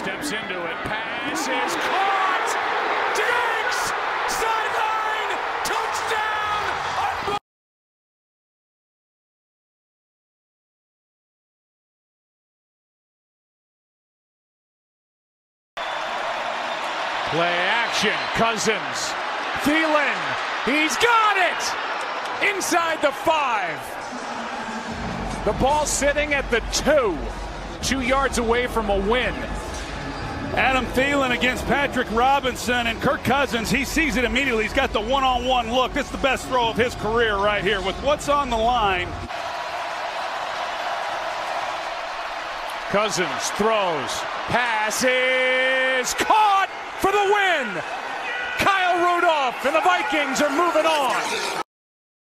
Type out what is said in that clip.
steps into it. Pass is caught. Diggs! Sideline! Touchdown! Play action. Cousins. Thielen. He's got it! Inside the five. The ball sitting at the two. Two yards away from a win. Adam Thielen against Patrick Robinson and Kirk Cousins. He sees it immediately. He's got the one on one look. Is the best throw of his career right here with what's on the line. Cousins throws. passes, caught for the win. Kyle Rudolph and the Vikings are moving on.